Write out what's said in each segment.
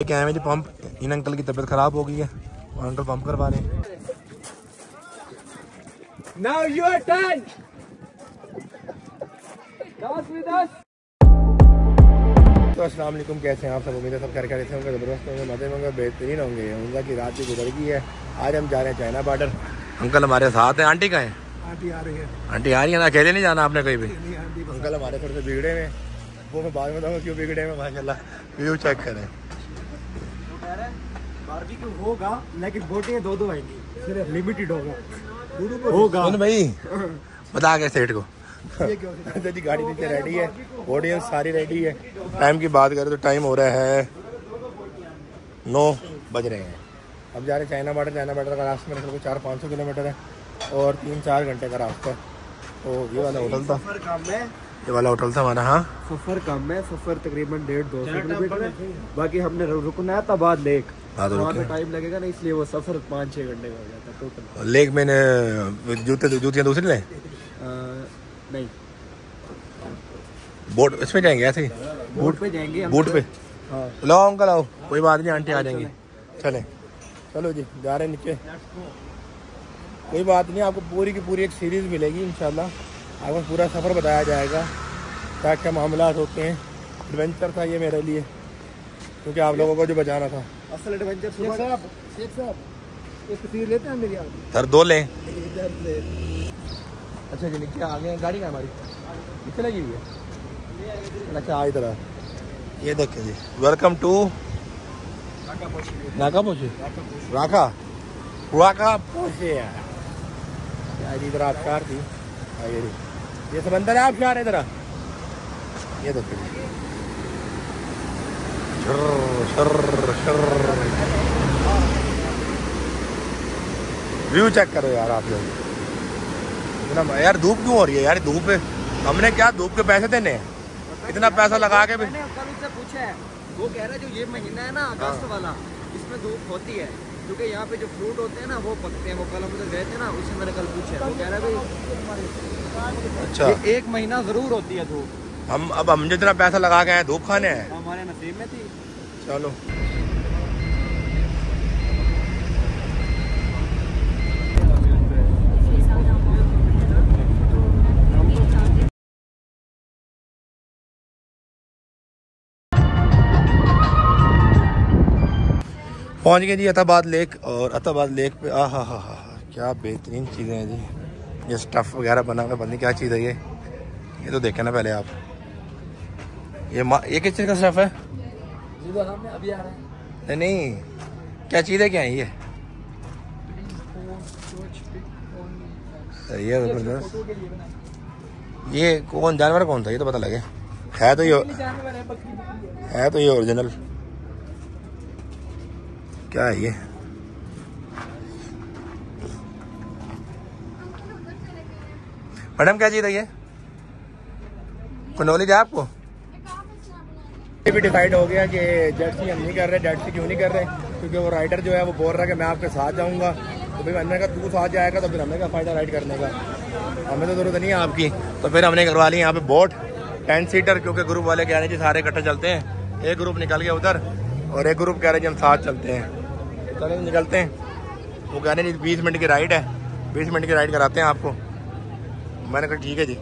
क्या है G pump in uncle की तबीयत खराब हो गई है और अंकल पंप करवा रहे हैं। Now your turn. तो अस्सलाम वालेकुम कैसे हैं आप सब? उम्मीद है सब खैर खैरियत से होंगे ज़बरदस्त होंगे मज़े में होंगे बेहतरीन होंगे। उनका की रात भी गुजर गई है। आज हम जा रहे हैं चाइना बॉर्डर अंकल हमारे साथ हैं। आंटी का है? आंटी आ रही है। आंटी आ रही है ना? अकेले नहीं जाना आपने कहीं भी? अंकल हमारे थोड़े से बिगड़े हुए वो मैं बाद में बताऊँगा क्यों बिगड़े हुए माशाल्लाह। व्यू चेक करें। बारबेक्यू होगा लेकिन बोटियाँ दो दो आएँगी। सिर्फ़ लिमिटेड होगा। होगा। भाई। बता के सेठ को। ये क्यों जी गाड़ी नीचे रेडी है। ऑडियंस सारी रेडी है। टाइम की बात करें तो टाइम हो रहा है। नौ बज रहे हैं। अब जा रहे हैं चाइना बॉर्डर चाइना बॉर्डर का रास्ता मेरे को चार पाँच सौ किलोमीटर है। और तीन चार घंटे का रास्ता है। तो ये वाला होटल था। सफ़र कम है। ये वाला होटल था हमारा हाँ। सफ़र कम है सफ़र तकरीबन डेढ़ दो सौ किलोमीटर है। बाकी हमने रुकना है तबाद लेक। तो वहाँ पे टाइम लगेगा ना इसलिए वो सफ़र पाँच छः घंटे का हो जाता है टोटल। लेक मैंने जूते जूतियाँ दूसरी लें? नहीं। बोट इसमें जाएँगे ऐसे ही? बोट पे जाएँगे बूट पे? हाँ। लो अंकल आओ कोई बात नहीं आंटी आ जाएँगी। चले। चलो। जी जा रहे नीचे। कोई बात नहीं आपको पूरी की पूरी एक सीरीज़ मिलेगी इंशाल्लाह। आपको पूरा सफ़र बताया जाएगा क्या क्या मामला होते हैं। एडवेंचर था ये मेरे लिए क्योंकि आप लोगों को जो बचाना था। असल एडवेंचर सुबह साहब शेख साहब एक तस्वीर लेते हैं मेरी आप सर दो लें। अच्छा जी नीचे आ गए गाड़ी का हमारी। नीचे लगी हुई है? अच्छा आ इधर आ। ये देखिए जी वेलकम टू नाका पोछे राका। राका पोछे यार इधर आबशार थी। हाँ, ये समंदर है आप है इधर आ। ये शर व्यू चेक करो यार आप लोग। इतना यार धूप क्यों हो रही है? यार धूप हमने क्या धूप के पैसे देने हैं? इतना पैसा लगा के भी मैंने कल उससे पूछा है। वो कह रहा है जो ये महीना है ना अगस्त वाला इसमें धूप होती है। क्योंकि यहाँ पे जो फ्रूट होते हैं ना वो पकते हैं। वो कल हम उधर गए थे ना उससे मैंने कल पूछा वो कह रहा भाई अच्छा। एक महीना ज़रूर होती है धूप। हम अब हम जितना पैसा लगा के आए धूप खाने हैं हमारे नसीब में थी। चलो। पहुँच गए जी अताबाद लेक और अताबाद लेक पे, आ, हा हा हा क्या बेहतरीन चीज़ें हैं जी। ये स्टफ़ वगैरह बना हुआ पता नहीं क्या चीज़ है ये? ये तो देखे ना पहले आप। ये ये किस चीज़ का स्टफ़ है? नहीं नहीं, क्या चीज़ है, क्या है ये? सही है ज़बरदस्त। ये कौन, जानवर कौन था? ये तो पता लगे। है तो ये है तो ये ओरिजिनल क्या है ये? मैडम, क्या है ये? कोई नॉलेज है आपको? ये भी डिसाइड हो गया कि जर्सी हम नहीं कर रहे जर्सी क्यों नहीं कर रहे? क्योंकि वो राइडर जो है, वो बोल रहा है कि मैं आपके साथ जाऊँगा। तो फिर हमने कहा, तू साथ जाएगा तो फिर हमें क्या फ़ायदा राइड करने का। हमें तो ज़रूरत नहीं है आपकी। तो फिर हमने करवा ली यहाँ पे बोट टेन सीटर क्योंकि ग्रुप वाले कह रहे जी सारे इकट्ठे चलते हैं। एक ग्रुप निकल गया उधर और एक ग्रुप कह रहे जी हम साथ चलते हैं। चले निकलते हैं। वो कह रहे हैं बीस मिनट की राइड है। बीस मिनट की राइड कराते हैं आपको। मैंने कहा ठीक है जी।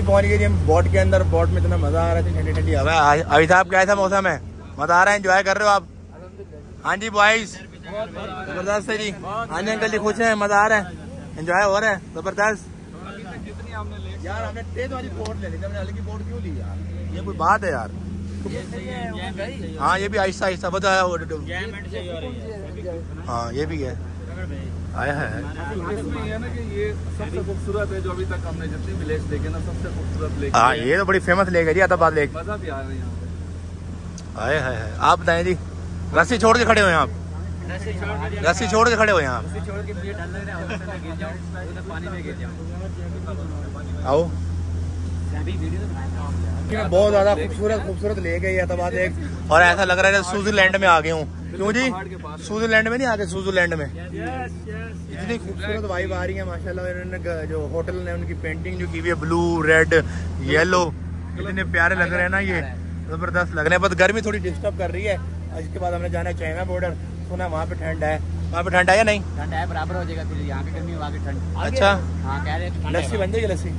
पहुँच गए जी हम बोट के अंदर बोट में इतना मज़ा आ रहा है ठंडी ठंडी हवा। अभी साहब कैसा मौसम है? मज़ा आ रहा है? एंजॉय कर रहे हो आप? हाँ जी बॉयज़ ज़बरदस्त है जी। हाँ जी अंकल जी खुश हैं मज़ा आ रहा है। एंजॉय हो रहा है? ज़बरदस्त। यार हमने तेज वाली बोट ले ली थी हमने हल्की बोट क्यों ली यार? ये कोई बात है यार। हाँ ये भी आहिस्ता आहिस्ता बताया वो- हाँ ये भी है आया है इसमें ये ना कि ये सबसे खूबसूरत है जो अभी तक हमने जितनी भी देखे ना सबसे खूबसूरत लेक हाँ ये तो बड़ी फ़ेमस लेक है जी अताबाद लेक मज़ा भी आ रहा है यहाँ पे। आए हाय हाय आप बताएँ जी। रस्सी छोड़ के खड़े हुए हैं आप। रस्सी छोड़ के खड़े हुए हैं आप आओ। बहुत ज़्यादा खूबसूरत खूबसूरत ले गई बाद एक। और ऐसा लग रहा है जैसे स्विट्जरलैंड में आ गए हूँ। क्यों जी? स्विट्जरलैंड में नहीं आ गए स्विट्जरलैंड में? इतनी खूबसूरत वाइब आ रही है माशाल्लाह इन्होंने जो होटल ने उनकी पेंटिंग जो की हुई है ब्लू रेड येलो इतने प्यारे लग रहे हैं ना ये। ज़बरदस्त लग रहे हैं बस गर्मी थोड़ी डिस्टर्ब कर रही है। इसके बाद हमने जाना है चाइना बॉर्डर सुना वहाँ पे ठंड है। वहाँ पे ठंड है या नहीं? ठंड है बराबर हो जाएगा फिर यहाँ की गर्मी वहाँ की ठंड। अच्छा। हाँ कह रहे हैं लस्सी बन जाएगी लस्सी?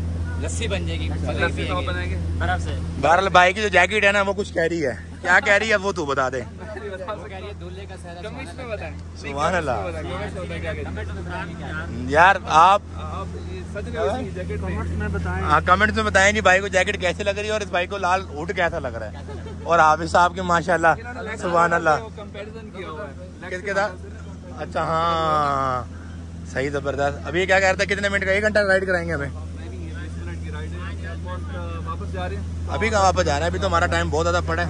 लस्सी बन जाएगी। बनाएँगे? बर्फ़ से। बहरहाल भाई की जो जैकेट है ना वो कुछ कह रही है। क्या कह रही है वो तू बता दे। है यार आप हैं हाँ कमेंट्स में बताएँ जी भाई को जैकेट कैसे लग रही है और इस भाई को लाल उठ कैसा लग रहा है? और हाफिज साहब के माशाल्लाह सुभान अल्लाह किसके साथ अच्छा हाँ। सही ज़बरदस्त। अभी क्या कह रहा था? कितने मिनट का? एक घंटा राइड कराएँगे हमें? अभी कहाँ वापस जा रहे हैं? अभी तो हमारा टाइम बहुत ज़्यादा पड़ा है।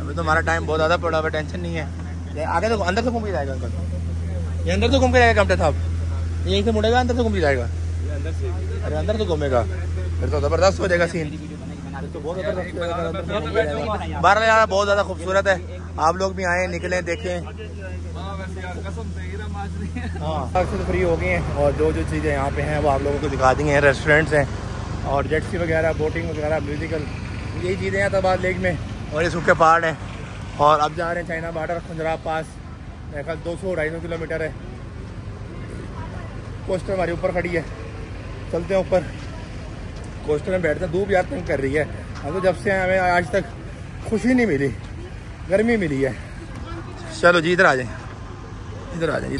अभी तो हमारा टाइम बहुत ज़्यादा पड़ा हुआ टेंशन नहीं है। आगे तो अंदर से घूम के जाएगा अंकल। ये अंदर तो घूम के जाएगा कमटे साहब। यहीं से मुड़ेगा अंदर से घूम के जाएगा। अरे अंदर से घूमेगा। फिर तो ज़बरदस्त हो जाएगा सीन तो हो। बारह यार बहुत ज़्यादा खूबसूरत है। आप लोग भी आए, निकले, देखें। हाँ। फ्री हो गए हैं और जो जो चीज़ें यहाँ पे हैं वो आप लोगों को दिखा दी हैं। रेस्टोरेंट्स हैं और जेटसी वगैरह, बोटिंग वगैरह, म्यूजिकल, यही चीज़ें हैं तबाद लेक में। और ये सूखे पहाड़ हैं। और अब जा रहे हैं चाइना बॉर्डर खुंजराब पास। मेरे ख्याल दो सौ ढाई सौ किलोमीटर है। कोस्टर हमारी ऊपर खड़ी है। चलते हैं ऊपर। कोस्टर में बैठते हैं धूप यार तंग कर रही है। हम तो जब से हमें आज तक खुशी नहीं मिली गर्मी मिली है। चलो जी इधर आ जाए। इधर आ जाए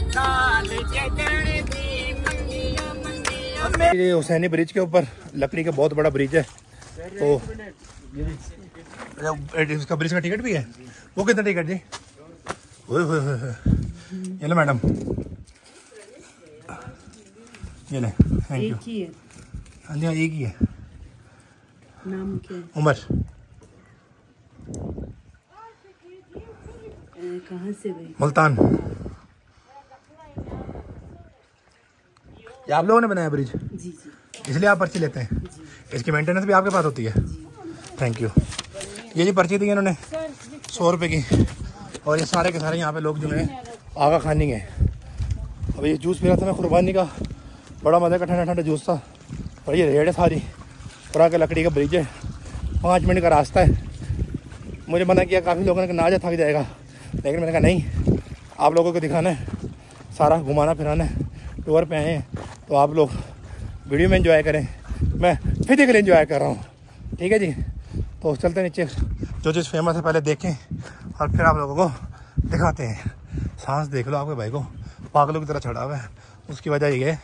ये हुसैनी ब्रिज के ऊपर लकड़ी का बहुत बड़ा ब्रिज है। तो इसका ब्रिज का टिकट भी है वो कितना टिकट जी? ओए होए होए होए। ये लो मैडम। ये ले थैंक यू हाँ जी हाँ, एक ही है। नाम क्या उमर कहाँ से भाई मुल्तान ये आप लोगों ने बनाया ब्रिज जी जी। इसलिए आप पर्ची लेते हैं? इसकी मेंटेनेंस भी आपके पास होती है? थैंक यू ये जी पर्ची दी है इन्होंने सौ रुपये की और ये सारे के सारे यहाँ पे लोग जो है आगा खानी है। अब ये जूस पी रहा था मैं कुर्बानी का बड़ा मज़ा का ठंडा ठंडा जूस था और ये रेड है सारी। पूरा का लकड़ी का ब्रिज है। पाँच मिनट का रास्ता है। मुझे मना किया, काफ़ी लोगों ने कहा थक जाएगा। लेकिन मैंने कहा, नहीं, आप लोगों को दिखाना है। सारा घुमाना, फिराना है। टूर पे आए हैं। तो आप लोग वीडियो में एंजॉय करें। मैं फिजिकली एंजॉय कर रहा हूँ। ठीक है जी? तो चलते नीचे। जो चीज़ फ़ेमस है, पहले देखें और फिर आप लोगों को दिखाते हैं। सांस देख लो आपके भाई को। पागलों की तरह चढ़ा हुआ है। उसकी वजह ये है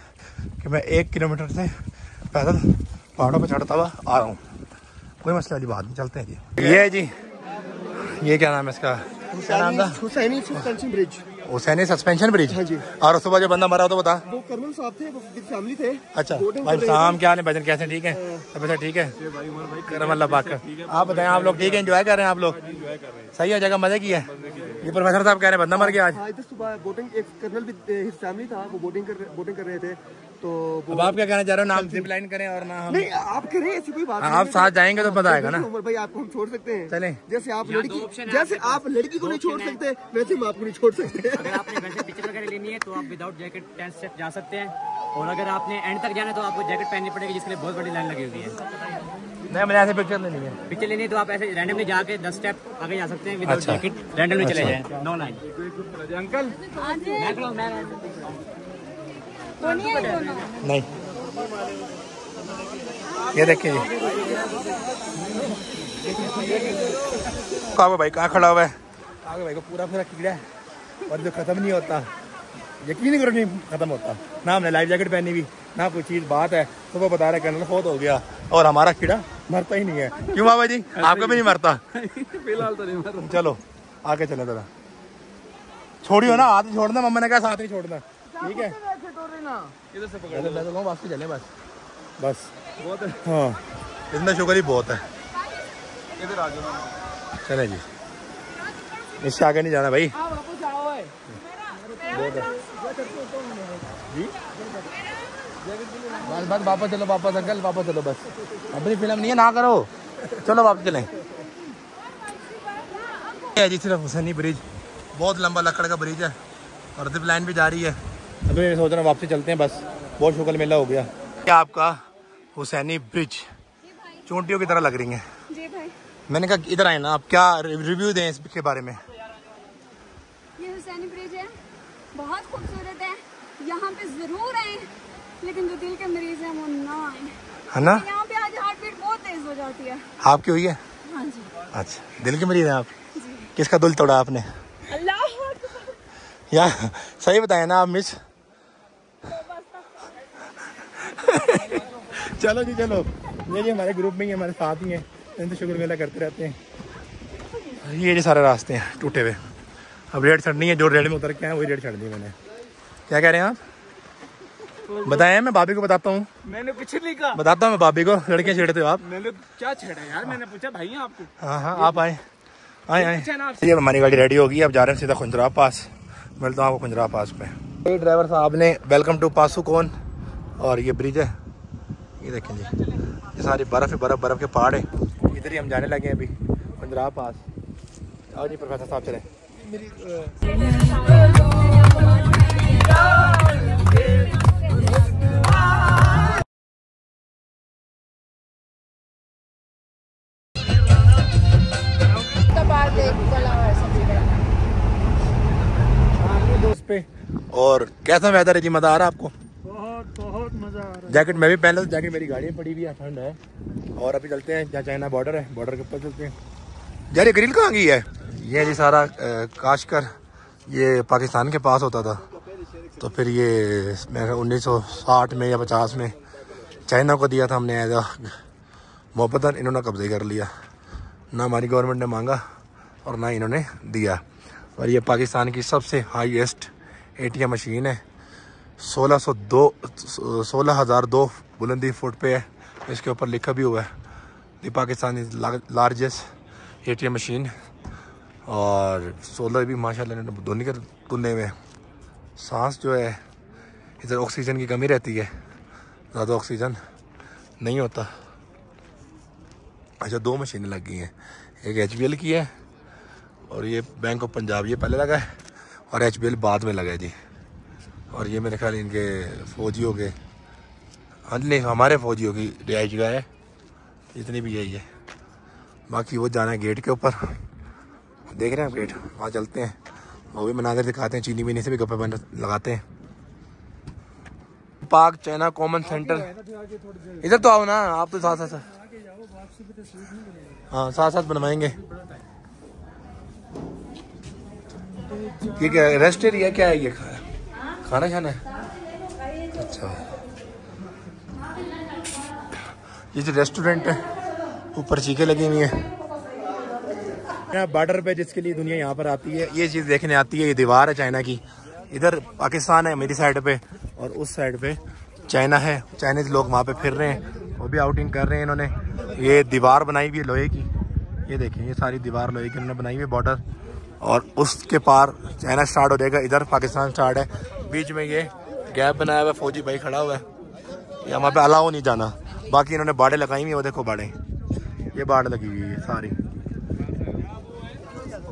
कि मैं एक किलोमीटर से पैदल पहाड़ों पर चढ़ता हुआ आ रहा हूँ। कोई मसला वाली बात नहीं चलते हैं जी। ये जी ये क्या नाम है इसका? क्या नाम था? Hussaini suspension bridge Hussaini suspension bridge हाँ जी। और सुबह जो बंदा मरा तो बता। वो कर्नल साहब थे वो फैमिली थे। अच्छा भाई साहब क्या हाल है भजन कैसे ठीक है? सब अच्छा ठीक है। करम अल्लाह पाक आप बताएँ आप लोग ठीक है? एंजॉय कर रहे हैं आप लोग? सही हो जाएगा मज़े की है? ये प्रोफेसर साहब कह रहे हैं बंदा मर गया आज। हाँ सुबह बोटिंग एक कर्नल हिज फैमिली था वो बोटिंग बोटिंग कर रहे थे। तो अब आप क्या कहना चाह रहे हो? नाम जिप लाइन करें और ना हम नहीं आप करें ऐसी कोई बात हाँ, नहीं आप साथ जाएँगे तो पता आएगा ना। उमर भाई आपको हम छोड़ सकते हैं। चलें। जैसे आप लड़की जैसे आप लड़की को नहीं छोड़ सकते वैसे हम आपको नहीं छोड़ सकते। अगर आपने वैसे पिक्चर वगैरह लेनी है तो आप विदाउट जैकेट टेंट से जा सकते हैं। और अगर आपने एंड तक जाना है तो आपको जैकेट पहननी पड़ेगी जिसके लिए बहुत बड़ी लाइन लगी हुई है। नहीं मैंने ऐसे पिक्चर लेनी है पिक्चर लेनी है तो आप ऐसे रैंडमली जाके दस स्टेप आगे जा सकते हैं विदाउट। जैकेट रैंडमली चले जाए। No line uncle? नहीं। ये देखिए। जी कागो भाई? कहाँ खड़ा हुआ है? कागो भाई को पूरा पूरा कीड़ा है। और जो खत्म नहीं होता यकीन करो नहीं खत्म होता। ना हमने लाइफ जैकेट पहनी हुई ना कोई चीज़ बात है। सुबह बता रहे कर्नल फोत हो गया। और हमारा कीड़ा मरता ही नहीं है। क्यों बाबा जी? आपका भी नहीं मरता। फ़िलहाल तो नहीं मर रहा। चलो आगे चले जरा। छोड़ियो ना हाथ छोड़ना मम्मा ने कहा साथ नहीं छोड़ना। ठीक है? इधर से पकड़ मैं तो कहूँ वापस चले बस। बस। बहुत है। हाँ। इतना शुक्र ही बहुत है। इधर आ जाओ। चले जी। इससे आगे नहीं जाना भाई। बहुत है। जी? बस बस वापस चलो वापस अंकल वापस चलो बस। अपनी फ़िल्म नहीं है ना करो। चलो वापस चलें। है जी सिर्फ़ हुसैनी ब्रिज। बहुत लंबा लकड़ का ब्रिज है और जिप लाइन भी जा रही है। अभी मैं सोच रहा हूँ वापसी चलते हैं बस। बहुत शुक्र मेला हो गया। क्या आपका हुसैनी ब्रिज। चोटियों की तरह लग रही है। जी भाई। मैंने कहा इधर आए ना आप क्या रिव्यू दें इसके बारे में? ये हुसैनी ब्रिज है। बहुत खूबसूरत है। यहाँ पे ज़रूर आए लेकिन जो दिल के मरीज़ हैं वो ना आए। है ना? यहाँ पे आज हार्ट बीट बहुत तेज हो जाती है। आपकी हुई है? हाँ जी। अच्छा दिल के मरीज़ हैं आप? किसका दिल तोड़ा आपने? अल्लाह या सही बताया ना आप मिस। चलो जी चलो। ये जी हमारे ग्रुप में ही हमारे साथ ही हैं। इनसे शुक्र मेला करते रहते हैं। ये जी सारे रास्ते हैं टूटे हुए। अब रेड चढ़नी है जो रेड में उतर के हैं वही रेड छड़ दी मैंने। क्या कह रहे हैं आप? बताएँ मैं भाभी को बताता हूँ। मैंने कुछ नहीं कहा। बताता हूँ मैं भाभी को लड़कियाँ छेड़ते हो आप। मैंने क्या छेड़ा यार? मैंने पूछा भाई हैं आपको? हाँ हाँ आप आए। आए आए। ये अब हमारी गाड़ी रेडी होगी अब जा रहे हैं सीधा खुंजरा पास। मिलता हूँ आपको खुंजरा पास पे। ड्राइवर साहब ने वेलकम टू पासू कौन? और ये ब्रिज है। ये देखें जी। ये सारी बर्फ़ ही, बर्फ़ बर्फ़ के पहाड़ है। इधर ही हम जाने लगे हैं अभी खुंजरा पास। और जी, प्रोफेसर साहब चले। और कैसा वेदर है जी, मज़ा आ रहा है आपको? बहुत मज़ा आ रहा जैकेट मैं भी पहन लो, जैकेट मेरी गाड़ी में पड़ी हुई है, ठंड है। और अभी चलते हैं जहाँ चाइना बॉर्डर है बॉर्डर के ऊपर चलते हैं। यार ग्रिल कहाँ गई है? ये जी सारा काशकर, ये पाकिस्तान के पास होता था। तो फिर ये, मैं उन्नीस सौ साठ में या पचास में चाइना को दिया था हमने एज मोहब्बतन इन्होंने कब्जे कर लिया। ना हमारी गवर्नमेंट ने मांगा और ना इन्होंने दिया। और ये पाकिस्तान की सबसे हाईएस्ट एटीएम मशीन है। सोलह सौ दो, सोलह हज़ार दो बुलंदी फुट पे है। इसके ऊपर लिखा भी हुआ है the Pakistan is largest A T M machine. और सोलर भी माशाल्लाह ने दोनों के तुलने में सांस जो है, इधर ऑक्सीजन की कमी रहती है, ज़्यादा ऑक्सीजन नहीं होता। अच्छा दो मशीनें लग गई हैं, एक एचबीएल की है, और ये बैंक ऑफ़ पंजाब, ये पहले लगा है, और एचबीएल बाद में लगा है जी। और ये मेरे ख्याल इनके फौजियों के हाँ नहीं, हमारे फौजियों की रिहाइश गाह है, इतनी भी यही है। बाकी वो जाना है गेट के ऊपर। देख रहे हैं आप गेट, वहाँ चलते हैं। वो भी मनाजर दिखाते हैं, चीनी वीनी से भी गप्पे बन, लगाते हैं। पाक चाइना कॉमन सेंटर। इधर तो आओ ना, आप तो साथ साथ हाँ साथ साथ बनवाएँगे। ये क्या रेस्ट एरिया क्या है ये? खाना खाना है? अच्छा। ये जो रेस्टोरेंट है, ऊपर चीखें लगी हुई हैं। बॉर्डर पे जिसके लिए दुनिया यहाँ पर आती है, ये चीज़ देखने आती है, ये दीवार है चाइना की। इधर पाकिस्तान है, मेरी साइड पे, और उस साइड पे चाइना है। चाइनीज़ लोग वहाँ पे फिर रहे हैं, वो भी आउटिंग कर रहे हैं इन्होंने। ये दीवार बनाई हुई है लोहे की। ये देखिए ये सारी दीवार लोहे की इन्होंने बनाई हुई है बॉर्डर और उसके पार चाइना स्टार्ट हो जाएगा, इधर पाकिस्तान स्टार्ट है। बीच में ये गैप बनाया हुआ है, फौजी भाई खड़ा हुआ है। ये वहाँ पे अलाउ नहीं जाना। बाकी इन्होंने बाड़े लगाई हुई है, वो देखो बाड़े। ये बाढ़ लगी हुई है, सारी।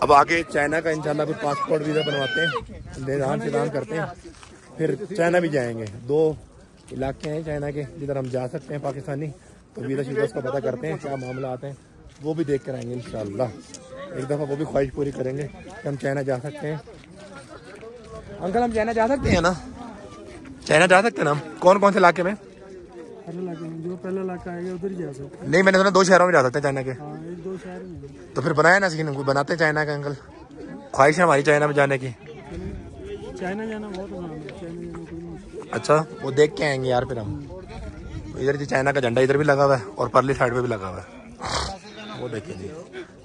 अब आगे चाइना का इंशाल्लाह कुछ पासपोर्ट वीज़ा बनवाते हैं। निदान करते हैं। फिर चाइना भी जाएँगे। दो इलाके हैं चाइना के, जिधर हम जा सकते हैं पाकिस्तानी। तो वीज़ा शीज़ा उसका पता करते हैं, क्या मामला आते हैं। वो भी देख कर आएँगे, इंशाल्लाह। एक दफ़ा वो भी ख्वाहिश पूरी करेंगे कि हम चाइना जा सकते हैं। अंकल हम चाइना जा सकते हैं ना? चाइना जा सकते हैं ना? हम कौन कौन से इलाके में? पहला इलाका में जो पहला इलाका आएगा उधर जा सकते नहीं मैंने सुना दो शहरों में जा सकते हैं चाइना के। हाँ एक दो शहर में तो फिर बनाया ना सीन कोई बनाते हैं चाइना का अंकल। ख्वाहिश है हमारी चाइना में जाने की। चाइना जाना बहुत अच्छा वो देख के आएँगे यार फिर हम। इधर जी चाइना का झंडा इधर भी लगा हुआ है और परली साइड पे भी लगा हुआ है। वो देखिए जी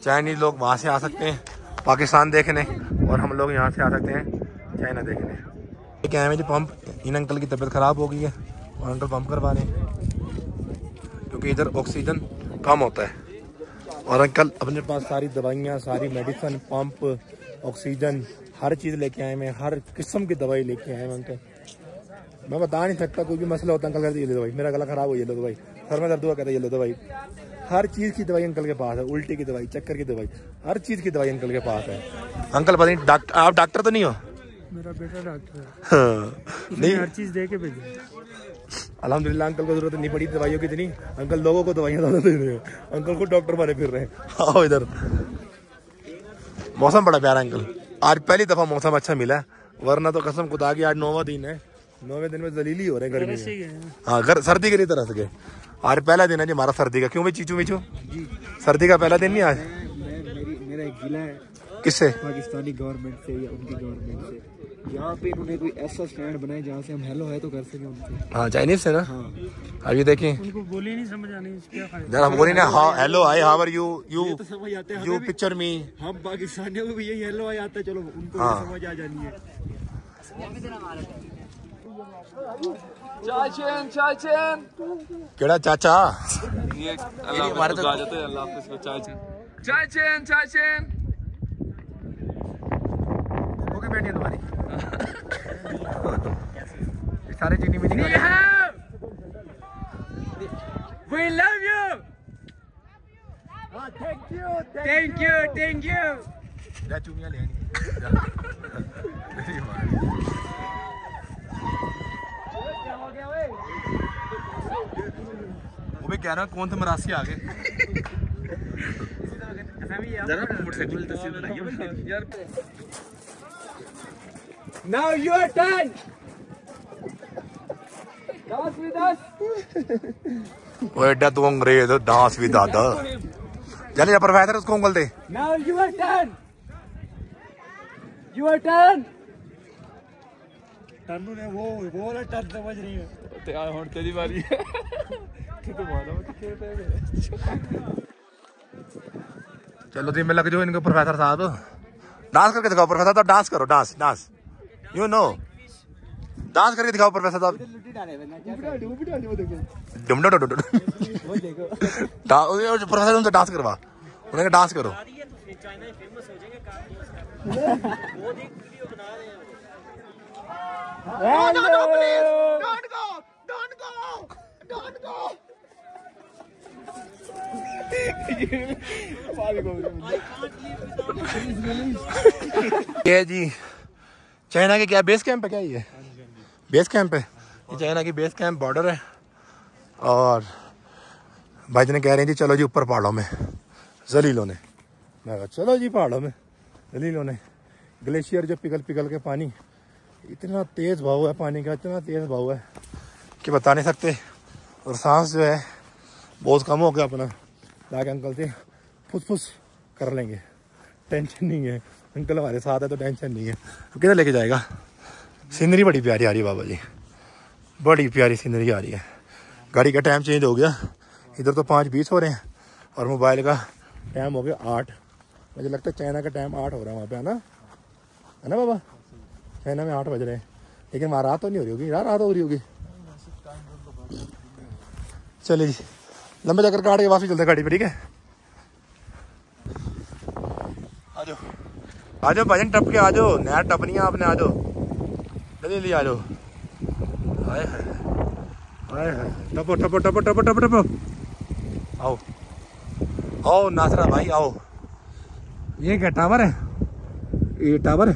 चाइनीज़ लोग वहाँ से आ सकते हैं पाकिस्तान देखने और हम लोग यहाँ से आ सकते हैं। चाइना देखने। क्या है जी पंप? इन अंकल की तबीयत ख़राब हो गई है। और अंकल पंप करवा रहे हैं। क्योंकि इधर ऑक्सीजन कम होता है। और अंकल अपने पास सारी दवाइयाँ सारी मेडिसिन पंप ऑक्सीजन हर चीज़ लेके आए हैं। हर किस्म की दवाई लेके आए हैं अंकल। मैं बता नहीं सकता कोई भी मसला होता अंकल कहते ये ले दो मेरा गला खराब हो ये लो दो भाई। सर में दर्द हुआ कहते ये लो दवाई हर चीज़ की दवाई अंकल के पास है उल्टी की दवाई चक्कर की दवाई हर चीज़ की दवाई अंकल के पास है। अंकल पता नहीं डॉक्टर आप डॉक्टर तो नहीं हो? मेरा बेटा डॉक्टर है। हाँ, नहीं। हर चीज़ दे के भेजे अल्हम्दुलिल्लाह अंकल को ज़रूरत नहीं पड़ी दवाइयों की इतनी अंकल लोगों को दवाइयाँ ज़्यादा दे रहे हैं। अंकल को डॉक्टर बने फिर रहे हैं। आओ इधर। मौसम बड़ा प्यारा अंकल। आज पहली दफ़ा मौसम अच्छा मिला है वरना तो कसम खुदा की आज नौवा दिन है। नौवे दिन में जलीली हो रहे हैं गर्मी में। हाँ घर सर्दी के लिए तरस गए आज पहला दिन है जी हमारा सर्दी का। क्यों भाई चीचू मीचू सर्दी का पहला दिन नहीं आज? मेरा एक गिला है। किससे पाकिस्तानी गवर्नमेंट से या उनकी गवर्नमेंट से। यहाँ पे इन्होंने कोई ऐसा स्टैंड बनाया जहाँ से हम हेलो है तो कर सके उनसे। हाँ चाइनीज़ से ना? हाँ। अभी देखिए। उनको बोली नहीं समझ आनी क्या फ़ायदा। जरा ना हाँ hello I how are you you तो समझ आते हैं। यू पिक्चर मी हम पाकिस्तानियों को भी यही हेलो आ आता है। चलो उनको हाँ। समझ आ जानी है। चाचन चाचन केड़ा चाचा? ये अल्लाह हमारे तो- गा जाते हैं अल्लाह हाफिज को चाचन चाचन चाचन ओके बेटी तुम्हारी सारे चीनी मिनी We love you. thank you. Thank you. Thank you. जा चूमियाँ ले वो भी कह रहा कौन सा मरासी आ गए जरा मोटरसाइकिल तस्वीर बनाइए यार Now your turn. Dance with us ओए डा तू अंग्रेज़ डांस विद दादा चल जा प्रोफेसर उसको उंगल दे। Now your turn your turn turn ने वो वो वाला टर्न समझ रही है। ते आ हुन तेरी बारी। तो है तू मारो कितने पे चलो जी मैं लग जाओ इनको प्रोफेसर साहब डांस करके दिखाओ प्रोफेसर साहब डांस करो dance dance you know dance करके दिखाओ प्रोफेसर साहब प्रोफेसर डांस करवा। उन्हें डांस करो. ये जी। चाइना के क्या बेस कैंप है क्या ये? बेस कैंप है ये चाइना की बेस कैंप बॉर्डर है। और भाई जी ने कह रहे हैं जी चलो जी ऊपर पहाड़ों में जलीलों ने। मैं कहा चलो जी पहाड़ों में जलीलों ने। ग्लेशियर जो पिघल पिघल के पानी इतना तेज भाव है पानी का इतना तेज भाव है कि बता नहीं सकते। और सांस जो है बहुत कम हो गया अपना। जाके अंकल से फुस फुस कर लेंगे। टेंशन नहीं है। अंकल हमारे साथ है तो टेंशन नहीं है। तो किधर लेके जाएगा? सीनरी बड़ी प्यारी आ रही है, बाबा जी। बड़ी प्यारी सीनरी आ रही है। गाड़ी का टाइम चेंज हो गया। इधर तो पाँच बीस हो रहे हैं, और मोबाइल का टाइम हो गया आठ। मुझे लगता है चाइना का टाइम आठ हो रहा है वहाँ पे, है ना? है ना, बाबा? चाइना में आठ बज रहे हैं। लेकिन वहाँ रात तो नहीं हो रही होगी। यार, रात हो रही होगी। चलिए जी। लंबे चक्कर काट के वापस चलते गाड़ी पर ठीक है आ जाओ आ जाओ भजन टप के आ जाओ नया टपनी है आपने आ जाओ जल्दी आ जाओ हाय हाय हाय टपो टपो टपो टपो टपो टपो। आओ। आओ नासरा भाई, आओ। ये क्या टावर है? ये टावर है?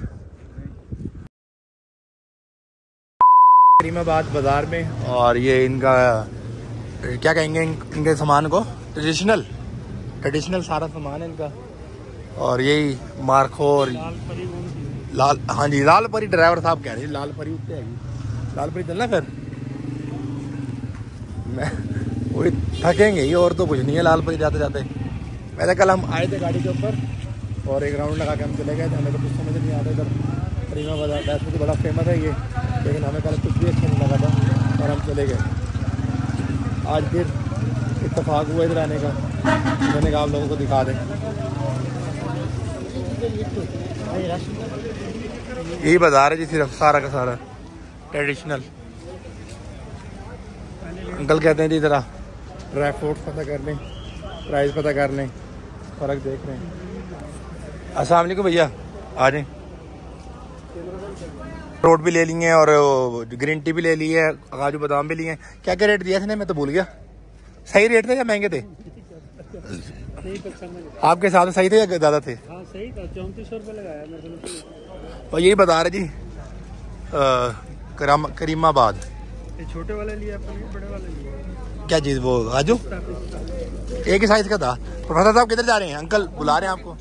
करीमाबाद बाज़ार में, और ये इनका, क्या कहेंगे इनके सामान को? ट्रेडिशनल ट्रेडिशनल सारा सामान है इनका। और यही मार्को और लाल हाँ जी लाल परी ड्राइवर साहब कह रहे हैं लाल परी उत्ते है। लाल परी चलना फिर? मैं वही थकेंगे ही और तो कुछ नहीं है लाल परी जाते। जाते पहले कल हम आए थे गाड़ी के ऊपर और एक राउंड लगा के हम चले गए थे। हमें तो कुछ समझ नहीं आता इधर करीमा बाज़ार वैसे तो बड़ा फ़ेमस है ये लेकिन हमें कल कुछ भी अच्छा नहीं लगा था और हम चले गए। आज फिर इतफाक हुआ इधर आने का। मैंने कहा आप लोगों को दिखा दें। यही बाज़ार है जी सिर्फ़ सारा का सारा। ट्रेडिशनल अंकल कहते हैं जी जरा ड्राई फ्रूट पता कर लें प्राइस पता कर लें, फ़र्क देख रहे हैं। वालेकुम भैया, आ जाए। रोड भी ले लिए हैं और ग्रीन टी भी ले ली है, काजू बादाम भी लिए हैं। क्या क्या रेट दिया था मैं तो भूल गया। सही रेट थे या महँगे थे? आपके हिसाब से सही थे या ज़्यादा थे? हाँ सही था चौंतीस सौ रुपये लगाया मेरे और यही बता रहे जी करीमाबाद। छोटे वाले लिए बड़े वाले लिए। क्या चीज़ वो आजू एक ही साइज़ का था। प्रोफेसर साहब किधर जा रहे हैं? अंकल बुला रहे हैं आपको।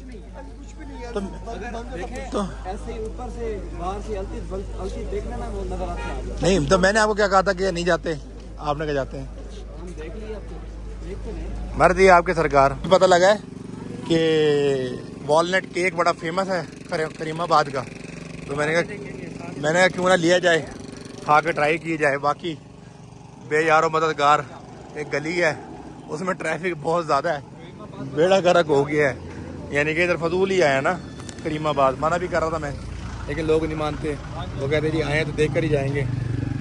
तो, तो ऐसे ऊपर से बाहर से हल्की हल्की देखना ना वो नज़र आता है। नहीं तो मैंने आपको क्या कहा था कि नहीं जाते? आपने क्या जाते हैं। हम देख लिए आपको देखते नहीं। मर्ज़ी आपके सरकार। पता लगा है कि वॉलनट केक बड़ा फ़ेमस है करीमाबाद का। तो मैंने कहा मैंने कहा, क्यों ना लिया जाए? खा के ट्राई की जाए। बाकी, बेयारो मददगार एक गली है, उसमें ट्रैफ़िक बहुत ज़्यादा है। बेड़ा गर्क हो गया है। यानी कि इधर फजूल ही आया ना, करीमाबाद। मना भी कर रहा था मैं, लेकिन लोग नहीं मानते। वो कहते जी, आए तो देख कर ही जाएँगे।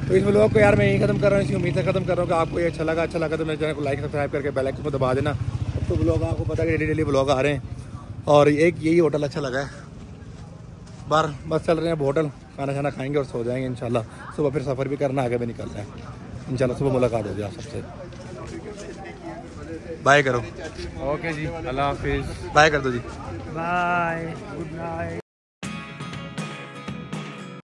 तो इस ब्लॉग को यार मैं यही खत्म कर रहा हूँ इसी उम्मीद से खत्म कर रहा हूँ कि आपको ये अच्छा लगा। अच्छा लगा तो मेरे चैनल को लाइक सब्सक्राइब करके बेल आइकन को दबा देना। अब तो ब्लॉग आपको पता है कि डेली डेली ब्लॉग आ रहे हैं। और एक यही होटल अच्छा लगा है। बाहर बस चल रहे हैं अब होटल खाना खाना खाएँगे और सो जाएँगे इंशाल्लाह। सुबह फिर सफ़र भी करना आगे भी निकलना है। इंशाल्लाह सुबह मुलाकात होगी आप सबसे। बाय करो। ओके जी अल्लाह हाफिज़। बाय कर दो जी। Bye good night